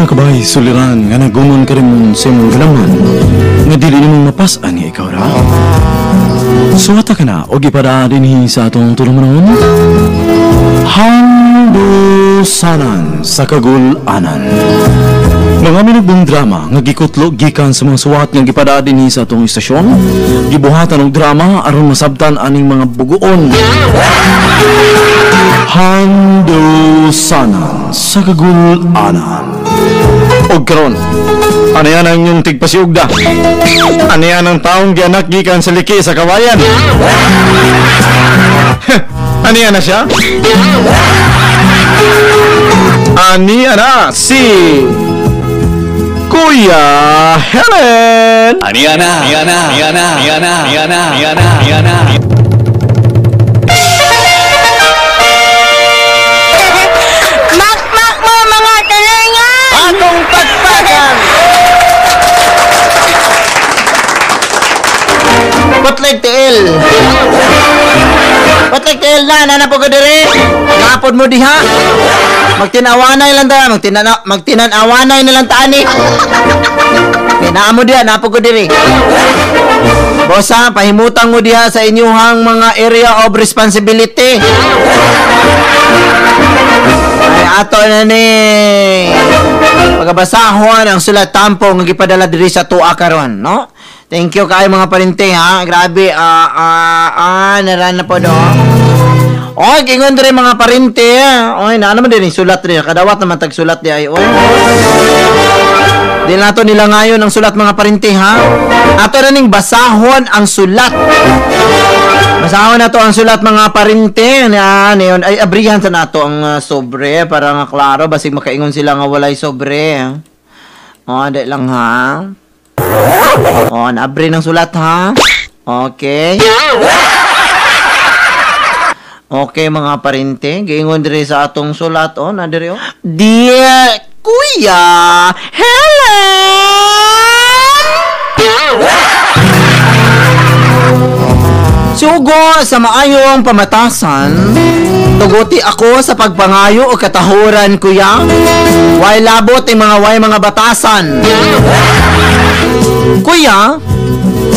Ano ka ba'y suliran nga nagumon ka rin sa imong galaman nga dili nimong mapasan nga ikaw ra? Suwata ka na o gipada din sa atong tulumanon? Handusanan sa kagulanan. Mga minugbong drama nga gikutlo gikan sa mga suwat nga gipada din sa atong istasyon, gibuhatan og drama aron masabtan aning mga buguon. Handusanan sa kagulanan. Og karon, ano yan ang inyong tigpasiugda? Ano yan ang taong gianak gikan sa liki sa kawayan? ano yan na siya? Ani ana si Kuya Helen! Aniana, Aniana, Aniana, Aniana, Aniana, Aniana, Aniana. Makmak Tiil na, po diri. Ngapod mo diha. Magtinawanay lang ta, magtinan magtinanawanay na lang tani. Kinaa mo diha, napo ko diri. Bosa, pahimutang mo diha sa inyuhang mga area of responsibility. Ay ato na ni pagabasahon ang sulat tampo nga gipadala diri sa tuwa karon, no? Thank you kay mga parente ha. Grabe ah ah ah naran na po do. Oy, gingon diri mga parente. Oy, na naman din sulat diri. Kadawat naman tag sulat di ay. Oy. Di nato nila ngayon ang sulat mga parente ha. Ato na ning basahon ang sulat. Basahon na to ang sulat mga parinte na neon ay abrihan sa nato ang uh, sobre para nga klaro basig makaingon sila nga walay sobre. Oh, di lang ha. Oh, naabri ng sulat ha. Okay. Okay mga parinte, giingon diri sa atong sulat oh, na diri oh. Dear Kuya Helen. Sugo sa maayong pamatasan, tuguti ako sa pagpangayo o katahuran kuya. Way labot ang mga way mga batasan. Kuya,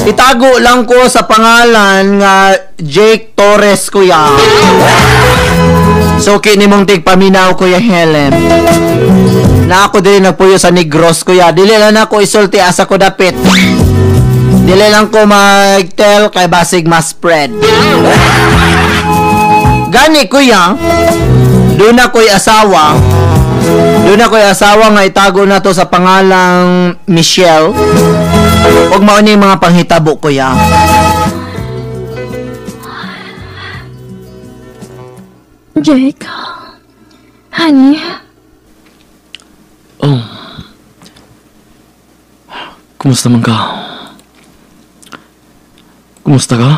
itago lang ko sa pangalan nga Jake Torres kuya. So kini mong tigpaminaw kuya Helen. Na ako din nagpuyo sa Negros kuya. Dili lang ako isulti asa ko dapit. Dili lang ko mag-tell kay basig mas spread. Gani kuya, doon ako'y asawa. Doon ako'y asawa nga itago na to sa pangalang Michelle. Huwag mauni mga panghitabo kuya. Jake, honey, Oh. Kumusta man ka? Kumusta ka?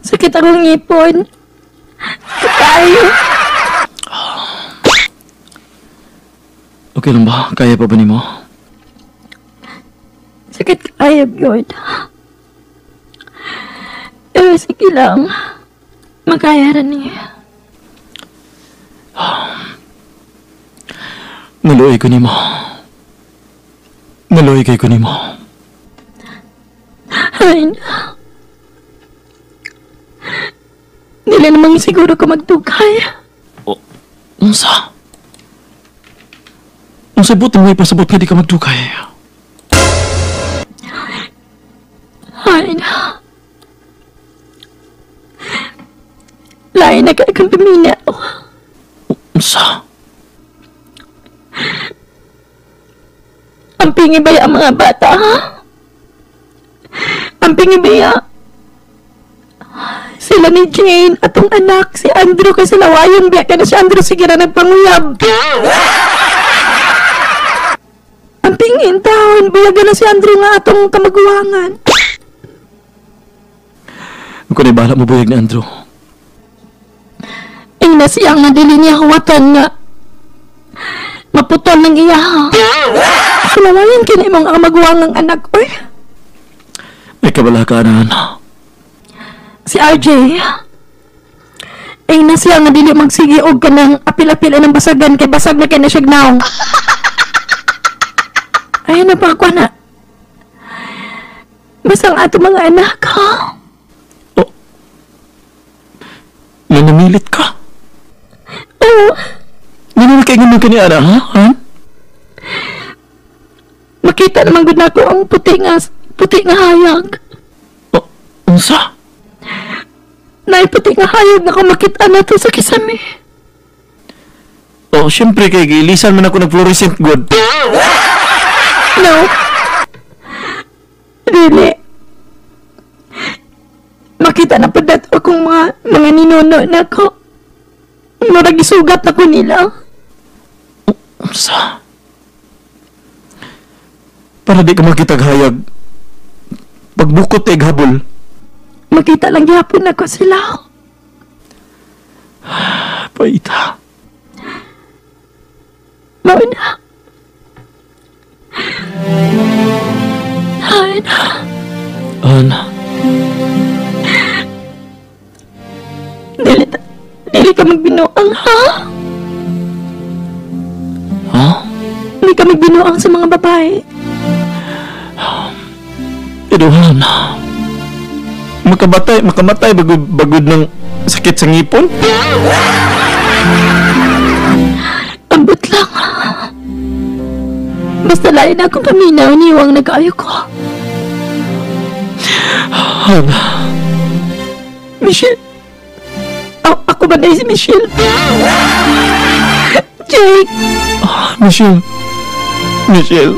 sakit akong ngipon. Kayo, Okay lang ba? Kaya pa ba ni mo? sakit kayo yun. Pero sige lang, makayaran niya. Naluoy ko ni mo. Naluoy kay ko ni mo. Na. Dili namang siguro ko magtugay. Unsa? Unsa buti mo ipasabot nga di ka magdukay? Ay, na. Lain na kaya kang paminaw. Unsa? Ang pingi ba ang mga bata, ha? Ang pingi ba Sila ni Jane, atong anak, si Andrew, kasi lawayon biya ka na si Andrew, sige na nagpanguyab. Ang pingin taon, biyagan na si Andrew nga atong kamaguwangan. Kung ni bala mo buyag ni Andrew. Ina siyang nga dili niya huwatan nga. Maputol ng iya, ha? Sulawayan kini mong ang maguwangang anak, oy. May kabala ka na. Si RJ. Ay na siya nga dili magsige og kanang apil-apil ng basagan kay basag na kay na siya gnaw. Ay na pa ako na. Basang ato mga anak ha. Nanamilit ka. Oo. Nanamilit ka nga ka ni Ana, ha? ha? Makita naman gud nako ang puti nga puti nga hayag. O, unsa? Nay puti nga hayag na ko makita na to sa kisame. O, syempre kay gilisan man ako nag-fluorescent good. No. Dili. Makita na pa dato akong mga mga ninuno na ko. Murag isugat na ko nila. Unsa? Para di ka makitag hayag. Pagbukot ay habol. Makita lang gyapon ako sila. Paita. Mao na. Ay na. Ana. Dili, dili ka magbinuang ha? Ha? Dili ka magbinuang sa mga babae. Pero Ana. Makabatay, makamatay bagod, bagod ng sakit sa ngipon? Ambot lang. Basta lain akong paminaw niwang nag-ayo ko. Ana. Michelle. A- ako ba na si Michelle? Jake, Michelle. Michelle.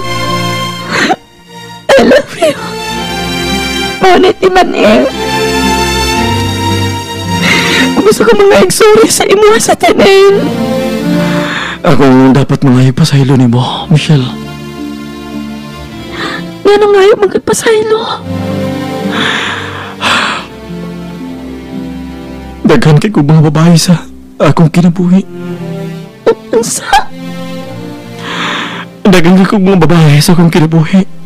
I love. Ngunit Emmanuel. Gusto ko mga sorry sa imo sa tanin. Ako ang dapat mga ipasaylo ni mo, Michelle. Nga nung ngayon magkagpasaylo. Daghan kay kong mga babae sa akong kinabuhi. Unsa? Daghan kay kong mga babae sa akong kinabuhi.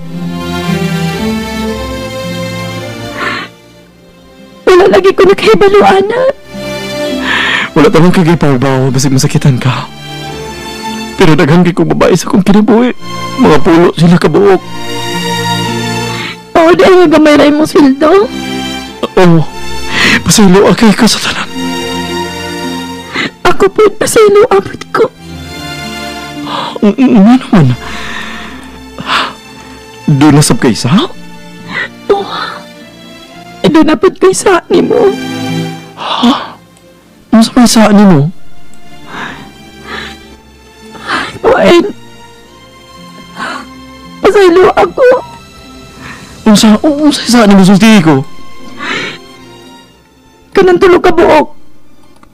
Wala lagi ko nakahibaluana. Wala tamang kagay pabaw basig masakitan ka. Pero daghan kay kong babae sa akong kinabuhi. Mga pulo sila kabuok. Oo, dahil nga gamay rin mong sweldo. Oo. Pasaylo akay ka sa tanan. Ako po pasaylo abot ko. Ano naman. Doon na sab kay sa? E doon na po kay sa ni mo. Ano sa may saan mo? Wine. Pasaylo ako. Ano sa, ano sa saan mo sulti ko? Kanang tulog ka buok.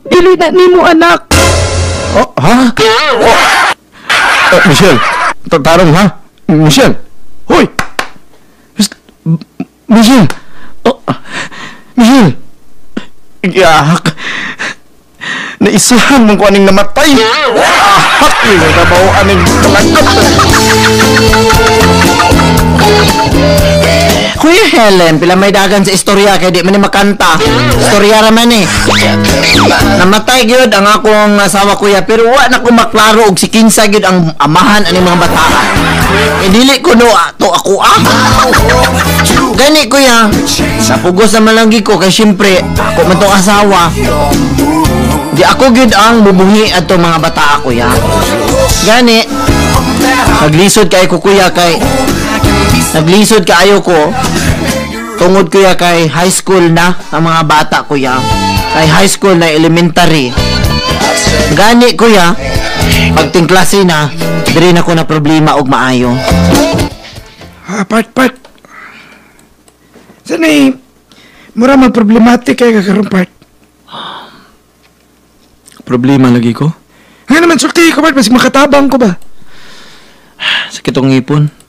Dili na ni mo anak. Oh, ha? Oh. Uh, Michelle, tatarong ha? Michelle! Hoy! Michelle! Oh, ah, Michelle! Iyak! Naisahan mong aning namatay! Ahak! Yung nabaw aning kalagkat! Kuya Helen, pila may dagan sa istorya kay di man ni makanta. Istorya raman eh. Namatay gyud ang akong asawa kuya pero wa na ko maklaro og si kinsa gyud ang amahan ani mga bataan. Eh dili ko no to ako ah. Gani kuya. Napugos naman lang gyud ko kay syempre ako man tong asawa. Di ako gyud ang bubuhi ato mga bata kuya. Gani. Naglisod kay ko kuya kay Naglisod kaayo ko. Tungod kuya kay high school na ang mga bata kuya. Kay high school na elementary. Gani kuya, pagting klase na, diri na ko na problema og maayo. Ah, part, part. Sanay, mura man problematic kay kakaroon part. Problema lagi ko? Nga naman, sulti ko part, mas makatabang ko ba? Sakit ang ngipon.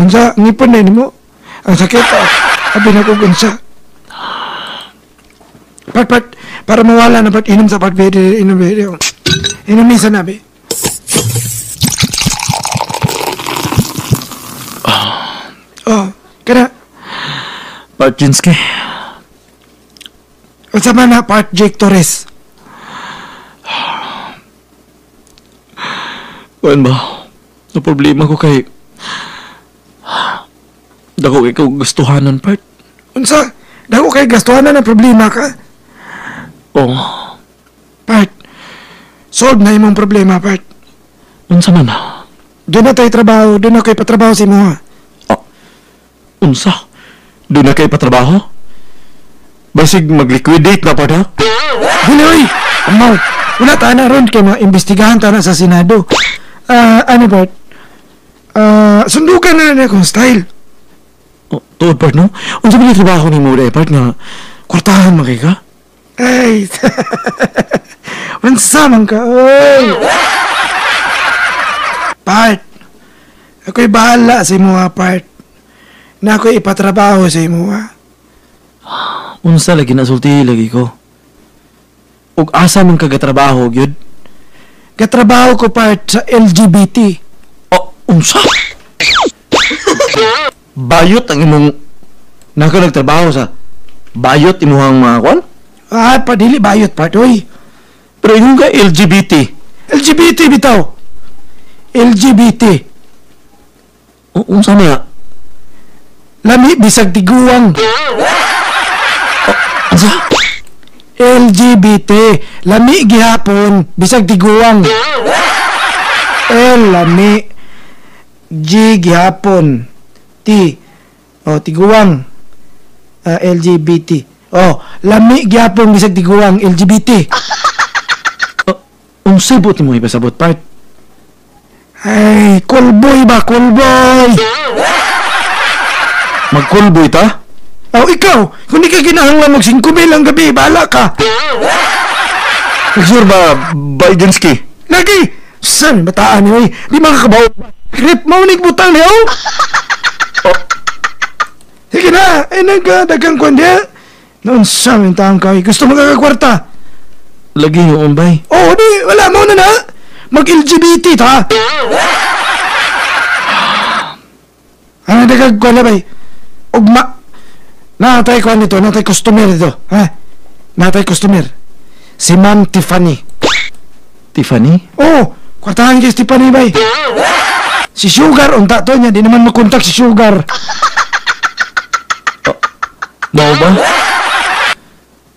Ah, unsa, ngipon na mo. Ang sakit, ah, abi na ko unsa. Part, part, para mawala na part, inom sa part, bede, inom, bede. Inom ni sa nabi. Oh, kada, Parchinski. Unsa man na part Jake Torres? Kuan ba? Na problema ko kay... Dako ikaw gustuhanan, part. Unsa? Dako kay gastuhan na ng problema ka? Oh, Part. Solve na imong problema, part. unsa man na? Doon na tayo trabaho, doon na kayo patrabaho si mo ha. Unsa? Doon na kayo patrabaho? Basig mag-liquidate na pa na? Dili, oy! Amaw, wala ta na ron kay mga imbestigahan ta na sa Senado. Ah, ano part? Ah, sundukan na na akong style. Oh, tuod, part, no? Unsa man trabaho ni mo, eh, part nga? Kwartahan man kay ka? Ay, unsa man ka, oy! Part, ako'y bahala sa imo part. Na ako'y ipatrabaho sa imo ha. Unsa lagi na sulti lagi ko? Ug asa man kagatrabaho, gyud? Katrabaho ko part sa LGBT. Oh, unsa? Bayot ang imong naka nagtrabaho sa bayot imuhang mga kwan? Ah, padili bayot part, oy. Pero yung ka LGBT. LGBT bitaw. LGBT. O, unsa nga? Lami bisag tiguang. Unsa? LGBT. Lami gihapon bisag tiguang. L lami. G gihapon. T. O tiguang. Ah, LGBT. Oh, lami gihapon bisag tiguang LGBT. Unsa bot mo ipasabot part? Ay, kulboy ba, kulboy? Magkulboy ta? Oh, ikaw, kung di ka kinahanglan mag 5 mil ang gabi, bahala ka. Sure ba Bidenski? Lagi! Saan bataan niyo eh? Di makakabaw. Grip mo nig butang niyo? Sige na, ay nagdagang kwan diya. Noon sa yung taong ka, gusto mo kakakwarta? Lagi yung umbay. Oh, di, wala mo na na. Mag-LGBT ta. Ano dagang kwan na bay? Ugma. Natay kwan nito, natay customer dito. Ha? Natay customer. Si Ma'am Tiffany. Tiffany? Oh, kwartahan kay Tiffany bay. Si Sugar, unta to niya, di naman makontak si Sugar. Mao ba?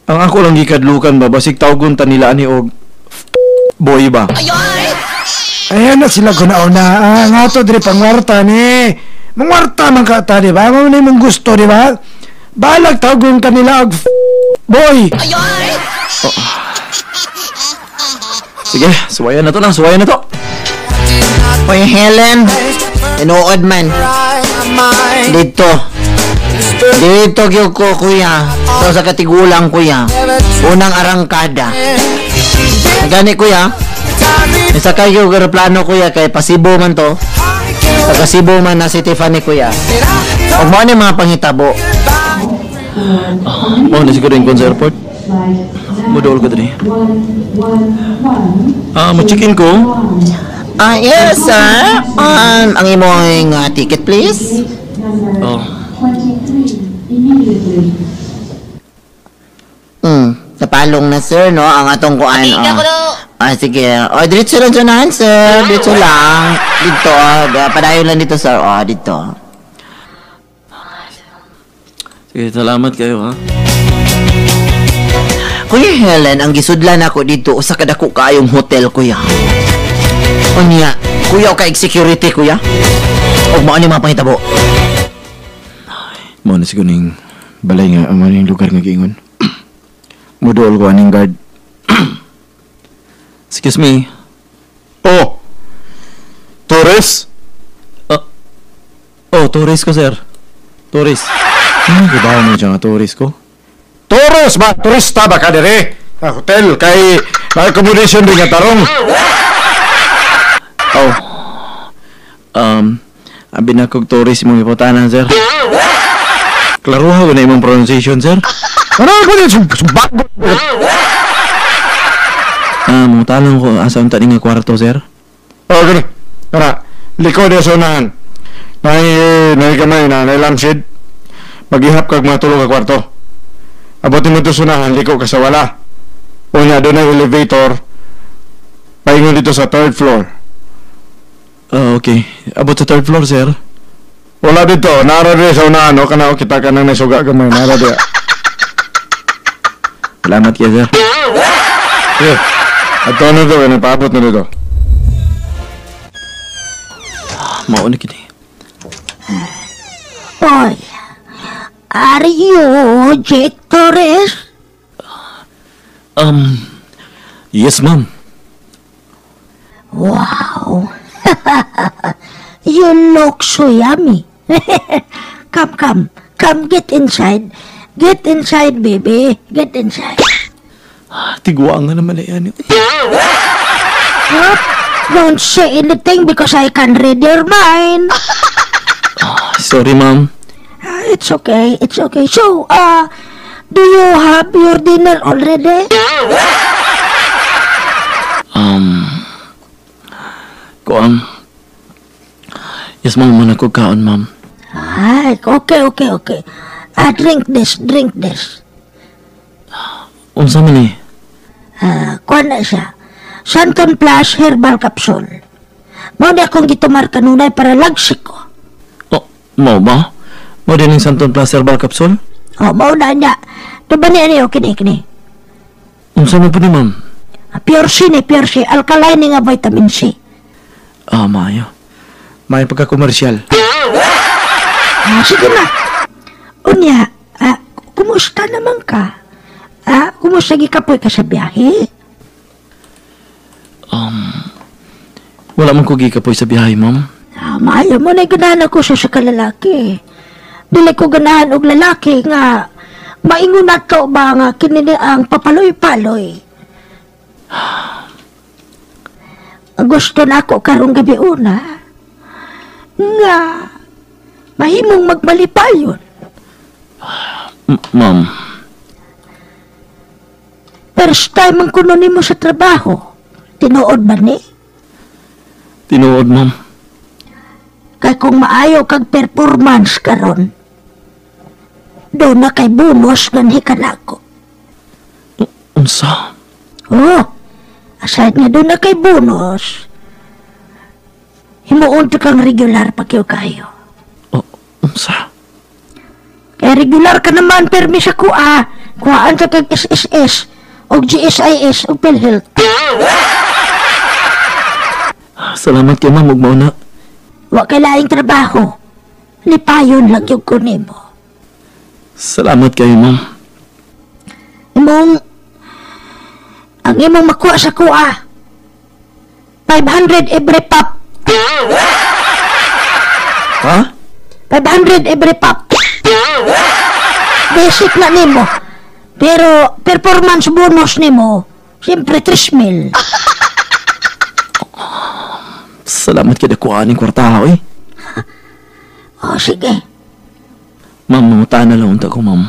Ang ako lang gikadlukan ba basig tawgon ta nila ani og boy ba? Ayan na sila guna-una. Ah, nga to, diri pangwarta ni. Mangwarta man ka ta, di ba? Mo na mong gusto, di ba? Balag tagon kanila og f- boy. Sige, suwayan na to na, suwayan na to. Oy, Helen. Inuod man. Dito. Dito gyud ko, kuya. So, sa katigulang, kuya. Unang arangkada. Gani, kuya. Isa kayo plano, kuya, kay pasibo man to. Taga Cebu man na si Tiffany, kuya. Huwag mo ano mga pangitabo. Mao na siguro yung sa airport. Mudol ko diri. Ah, mo chicken ko. Ah, yes, sir. Um, ang imong uh, ticket, please. Oh, Hmm, sa palong na, sir, no? Ang atong kuan. Oh. Ah, sige. O, oh, diretso lang dyan, sir. Dito lang. Dito, oh. Da- Padayon lang dito, sir. Oh, dito. sige, salamat kayo ha. Kuya Helen, ang gisudlan ako dito sa kadako kaayong hotel, kuya. O niya, kuya o kaig security, kuya? O mo ano yung mga pangitabo? Mao na siguro ning balay nga ang maning lugar nga giingon. Mudol ko aning guard. Excuse me. Oh. Torres? Ah. oh, tourist ko, sir. Tourist. Ano ko ba mo dyan nga tourist ko? Toros ba? Turista ba ka dire? Sa hotel, kay may accommodation din nga tarong. Oh. Um, abi na kog tourist mong iputanan, sir. Klaruha ko na imong pronunciation, sir. Ano ko din? Sumbag Ah, mong tanong ko asa unta ni nga kwarto, sir. Oh, gani. Tara, likod ya sonahan. Nay, nay kamay na, nay lampshade. Maghihap kag mga tulong ka kwarto. Abutin mo ito sunahan, liko ka sa wala. Una, doon ang elevator. Paingon dito sa third floor. Ah, okay. Abot sa third floor, sir. Wala dito, nara rin sa unahan, o kana o kita ka nang nasuga gamay, nara diya. Salamat kayo, sir. Sige, at ano to, ganun, paabot na dito. Mauna kini. Boy, are you Jake Torres? Um, yes, ma'am. Wow. you look so yummy. come, come. Come, get inside. Get inside, baby. Get inside. Tiguan nga naman na yan. What? Don't say anything because I can read your mind. Sorry, ma'am. It's okay. It's okay. So, uh, do you have your dinner already? Um, kuan. Yes, ma'am, muna ko kaon, ma'am. Ay, okay, okay, okay. Ah, drink this, drink this. Unsa man eh? Ah, kuha na siya. Santon Plus Herbal Capsule. Mo na akong gitumar kanunay para lagsik ko. Oh, mo ba? Mo din yung Santon Plus Herbal Capsule? O, mao na niya. Diba niya niyo, kini, kini. Unsa man po ni, ma'am? Ah, Pure C ni Pure C. Alkaline ni nga vitamin C. Ah, maayo. May pagka-komersyal. Ah, sige na. Unya, ah, kumusta naman ka? Ah, kumusta gikapoy ka sa biyahe? Wala man ko gikapoy sa biyahe, ma'am. Ah, maayo mo na ganahan ako sa sa kalalaki. Dili ko ganahan og lalaki nga maingon na ka ba nga kinini ang papaloy-paloy. Gusto na ako karong gabi una nga mahimong magbalipayon. M- ma'am, First time ang kuno nimo sa trabaho. Tinuod ba ni? tinuod, ma'am. Kay kung maayo kag performance karon. Do na kay bonus ganhi kanako. Unsa? Oh, aside nga doon na kay bonus, himuon to kang regular pa kayo kayo. Oh, unsa? Kaya regular ka naman, permi sa kuha. Kuhaan ka kag SSS, o GSIS, o PhilHealth. Salamat kay ma'am, ug mauna. Wa kay laing trabaho. Lipayon lang yung kunin mo. Salamat kayo, ma'am. Imong, ang imong makuha sa kuha, 500 every pop. Ha? 500 every pop. Basic na nimo. Pero performance bonus nimo, siyempre 3,000. Salamat kay dakuha ning kwartaho, eh. O sige, Ma'am, mamutaan na lang unta ko, ma'am.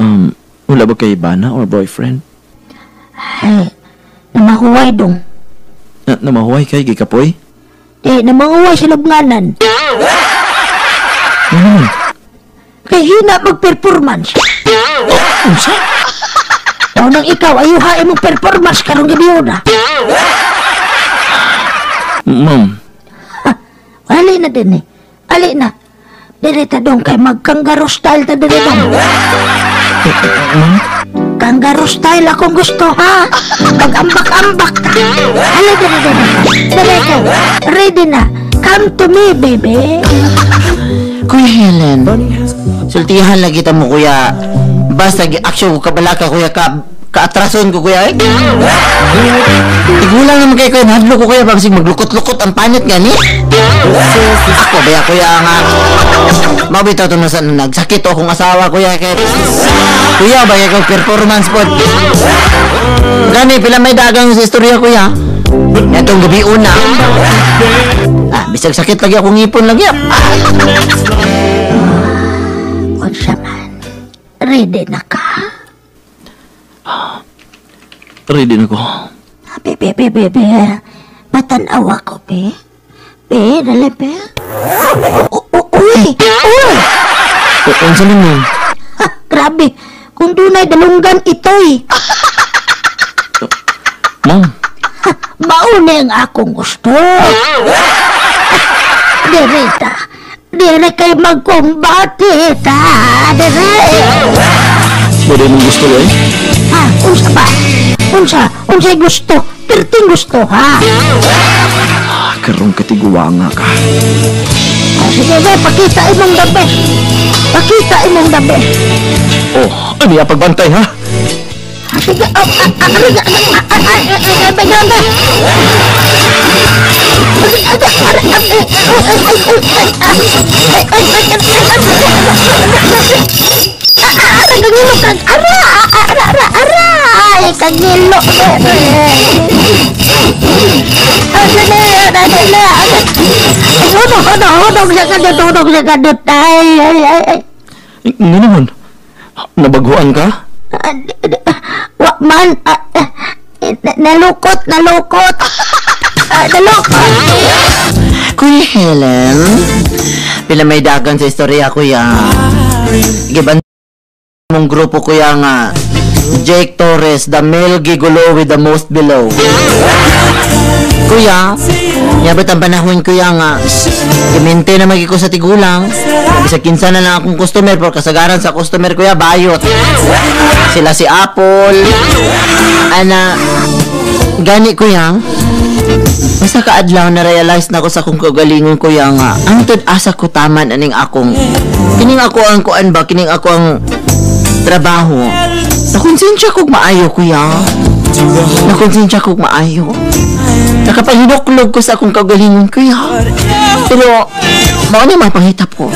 Um, wala ba kay bana or boyfriend? ay, namahuway dong. Na namahuway kay gikapoy? Eh, namahuway sa lubnganan. Ano naman? Kay hina mag-performance. Unsa? O nang ikaw, ayuhain mong performance karong gabi yun ah. Ma'am, Ali na din eh. Ali na. Direta dong kay mag-kangaroo style ta dire dong. Kangaroo style akong gusto ha. Mag-ambak-ambak ta. Ali dire dire. Direta. Ready na. Come to me, baby. Kuya Helen, sultihan lagi kita mo kuya. Basta gi-action ko kabalaka kuya ka kaatrason ko kuya eh. Igulang naman kayo kuya, nahadlo ko kuya pag maglukot-lukot ang panit gani. Ako baya kuya nga. Mabitaw to na sa nagsakit o akong asawa kuya kay Kuya ba kay performance po. Gani pila may dagang sa istorya kuya. Itong gabi una. Ah, bisag sakit lagi akong ngipon lagi. Unsa man. Ready na ka? Ready na ko. Ah, Bebe, bebe, bebe. Matanawa ko, be. Be, dali, be. Uy! Uy! O, unsa man, ma'am? Ha, grabe. Kung dunay dalunggan itoy, Ma'am, mauni ang akong gusto. Dirita, dire kay magkumbati ta, dire. pwede mong gusto eh? Ha, unsa ba? Unsa, unsay gusto? Perting gusto, ha? Ah, karong katiguanga ka. Ah, sige, be, pakita imong best. Pakita imong best. Oh, ano yung pagbantay ha? Ah, Sige, oh, ah, ah, ah, ah, ah, ah, ah, ah, be, be, be. Kagilo kag ara ara ara ara ay kagilo Ano na ano na Hodog hodog hodog sa kadut hodog sa kadut ay ay ay Hindi naman. Nabaguan ka? Wa man ah, ah, na- nalukot nalukot Ah, nalukot Kuya Helen, pila may dagan sa istorya kuya. Giban mong grupo kuya nga. Jake Torres, the male gigolo with the most below. Kuya, yabot ang panahon kuya nga. Gimente na magi ko sa tigulang. Bisa kinsa na lang akong customer pero kasagaran sa customer kuya bayot. Sila si Apple. Ana, gani kuya. Basta kaadlaw na realize na ko sa kong kagalingon ko yang nga. Angtud asa ko taman aning akong kining ako ang kuan ba kining ako ang trabaho. Nakonsensya kog maayo kuya. Nakonsensya kog maayo. Nakapahinuklog ko sa akong kagalingon kuya. Pero mao ni mapangitap ko.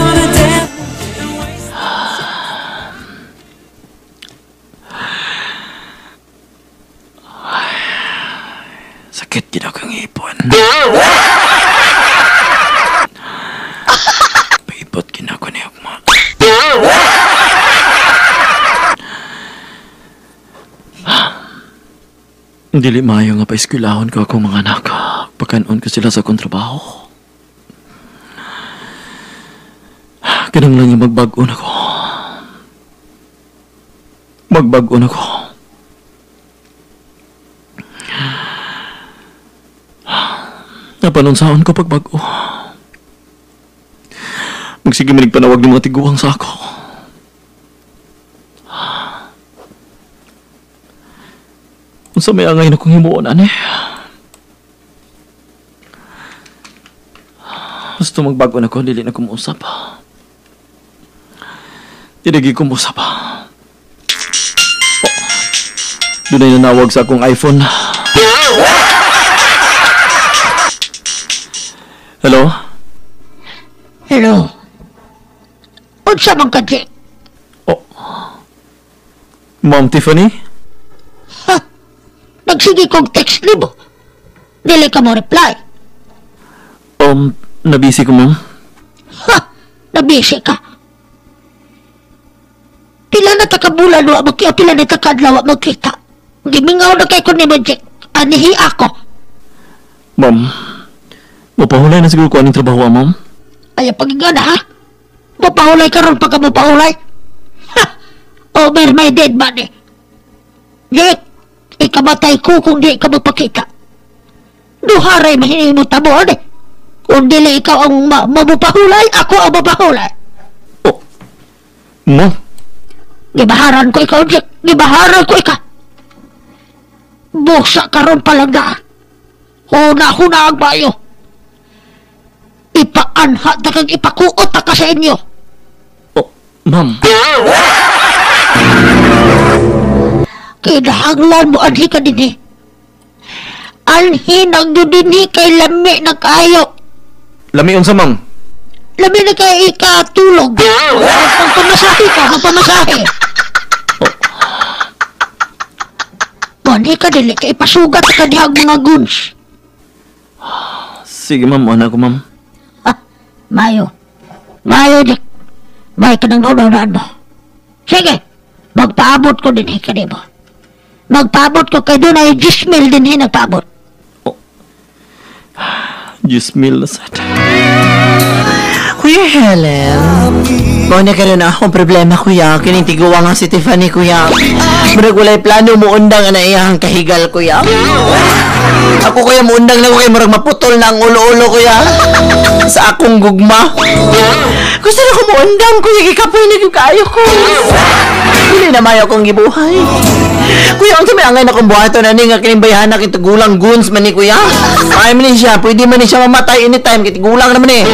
Sakit gid akong ipon. Paipot ginako ni Ugma. Dili maayo nga paeskwelahon ko akong mga anak. Pagkanon ko sila sa kontrabaho. Ganang lang yung magbago na ko. Magbago na ko. Napanunsaon ko pagbago. Magsige minig panawag ng mga tiguang sa ako. Unsa may angay na kong himuon, ane? Gusto magbago na ko, dili na kumusap. Dinagi kumusap. Oh. Doon ay nanawag sa akong iPhone. Hello? Hello Unsa man ka di Oh. Ma'am Tiffany? Kong text ni mo Dili ka mo reply Um, nabisi ko, ma'am. Ha Nabisi ka Pila na takabulan wa magkita pila na takadlaw wa magkita Gimingaw na kay ko ni Magic Anihi ako Ma'am, mapahulay na siguro ko aning trabaho, ah, ma'am. Ay, pagigana ha? Mapahulay ka ron pagka mapahulay? Ha! Over my dead body. Jake, ikamatay ko kung di ka magpakita. Duharay mahinay mo tabo, ano? Kung dili ikaw ang ma mamupahulay, ako ang mapahulay. Oh, ma'am, Gibaharan ko ikaw, Jake. Gibaharan ko ikaw. Busa ka ron palanggaan. Huna-huna ang bayo. Ipaanha na kang ipakuot na ka sa inyo. oh, ma'am. Kinahanglan mo anhi ka din eh. Anhi nang dudini kay lami na kayo. Lamion sa ma'am. Lami na kay ikatulog. Magpamasahe ka, magpamasahe. Anhi ka dili kay ipasugat ka dihang mga guns. Sige, ma'am. Ano ko, ma'am? Ha, Mayo. Mayo, dik. May ka nang naunaan mo. Sige, magpaabot ko din eh kanimo. Magpaabot ko kay doon ay 10 mil din eh nagpaabot. Just mil na sad. Kuya Helen. Mao na karon akong problema kuya, kining tiguwa nga si Tiffany kuya. Murag walay plano mo undang na iyang kahigal kuya. Ako kuya mo undang na ko kay murag maputol na ang ulo-ulo kuya. Sa akong gugma. Gusto na ko mo undang kuya gikapoy na gyud kaayo ko. Dili na mayo akong gibuhay. Kuya, unsa may angay na kong buhaton ani nga kining bayhana kay gulang guns man ni kuya. Ay man ni siya, pwede man ni siya mamatay anytime gulang naman eh.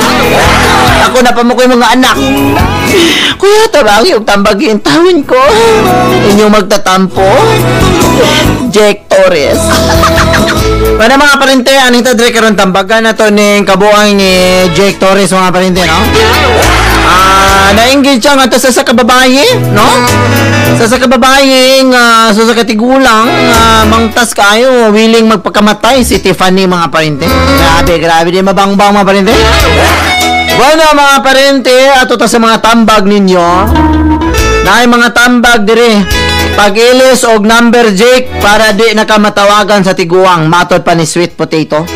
Ako na pa mo yung mga anak. Kuya, tabangi og tambagin tawin ko. Inyong magtatampo. Jake Torres. Para mga parente, aning ta dire karon tambagan na to ning kabuang ni Jake Torres mga parente, no? Ah, na-engage siya nga to sa sa no? Sa sa kababaye nga sa sa katigulang nga mangtas kayo willing magpakamatay si Tiffany mga parente. Grabe, grabe di mabangbang mga parente. Bueno mga parente, ato ta sa mga tambag ninyo. Naay mga tambag dire. Pag-ilis og number Jake para di na ka matawagan sa tiguang matod pa ni sweet potato.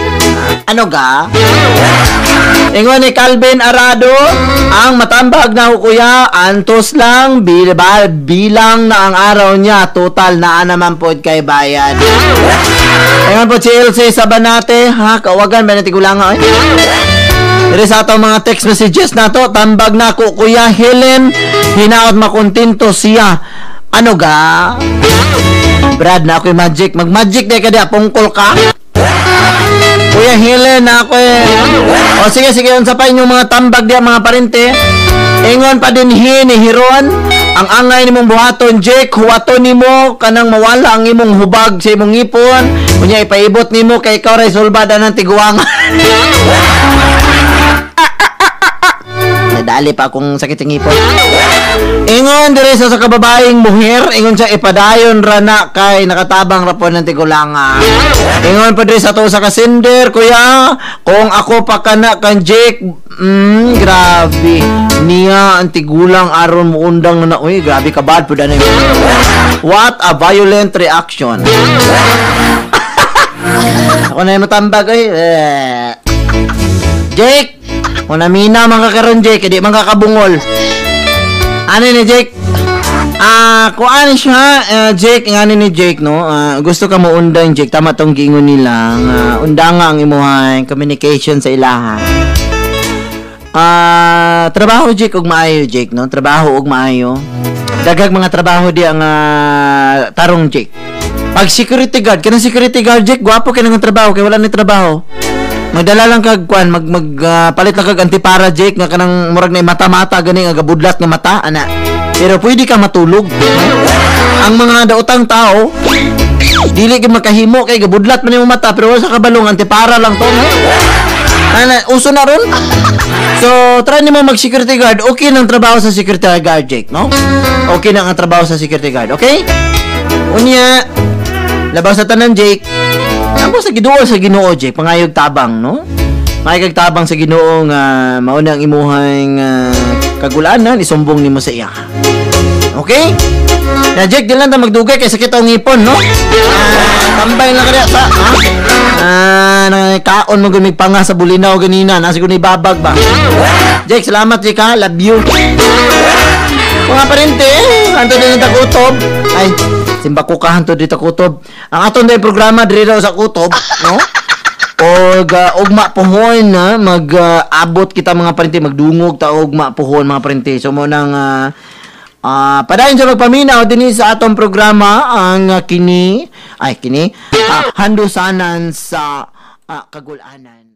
Ano ga? Ingon ni Calvin Arado, ang matambag na kuya, antos lang, bilbal, bilang na ang araw niya, total na naman po kay bayad. Ingon po si Ilse Sabanate, ha, kawagan ba na tigulang eh? Diri sa atong mga text messages na to, tambag na ko Kuya Helen, hinaot makontento siya. Ano ga? Brad na ako'y magic. Mag-magic na ka di, pungkol ka. Kuya Helen, na ako eh. O sige, sige, unsa pa inyong mga tambag diya mga parente. Ingon pa din hi ni Hiron, ang angay nimong buhaton, Jake, huwaton nimo kanang mawala ang imong hubag sa imong ngipon. Kunya ipaibot nimo kay ikaw ray sulbada ng tiguangan. Nadali pa akong sakit ng ngipon. Ingon dire sa sa kababaeng muher, ingon siya ipadayon ra na kay nakatabang ra po ng tigulanga. Ingon pa dire sa to sa kasinder, kuya, kung ako pa kana kan Jake, mm, grabe. Niya ang tigulang aron mo undang na uy, grabe ka bad po na What a violent reaction. ako na yung matambag. Eh. Jake, kung namina mga karon Jake, di man kakabungol. Ano ni Jake? Ah, kung ano siya, ah, Jake, ang ano ni Jake, no? Ah, gusto ka mo undang, Jake. Tama tong giingon nila. nga undang nga ang imuhay communication sa ilaha. Ah, trabaho Jake ug maayo Jake, no? Trabaho ug maayo. Dagag mga trabaho di ang ah, tarong Jake. Pag security guard, kanang security guard Jake, gwapo kay nang trabaho kay wala ni trabaho. Magdala lang kag kwan, mag mag ah, palit lang kag antipara Jake nga kanang murag na mata-mata gani nga gabudlat nga mata ana. Pero pwede ka matulog. Ang mga daotang tao dili ka makahimo kay gabudlat man imong mata pero sa kabalong antipara lang to. No? Ana, uso na ron. So, try nimo mag security guard. Okay nang trabaho sa security guard, Jake, no? Okay na ang trabaho sa security guard, okay? Unya, labaw sa tanan, Jake. Tapos sa sa Ginoo, Jake, pangayog tabang, no? May tabang sa Ginoo nga mauna ang imuhang uh, kagulanan isumbong nimo sa iya. Okay? Na Jake, di lang ta magdugay kay sakit ang ngipon, no? Ah, tambay lang kaya sa, ha? Ah, kaon mo gumig pa nga sa bulinaw ganina, nasa ko ni babag ba? Jake, salamat Jake ha, love you. Mga parente, anto din ang takutob. Ay, simba ko ka hanto dito kutob. Ang aton day programa diri daw sa kutob, no? Og uh, ugma pohon na mag uh, abot kita mga parente magdungog ta ugma pohon mga parente. So mo nang uh, Ah, padayon sa magpaminaw dinhi sa atong programa ang uh, kini ay kini uh, handusanan sa uh, kagulanan.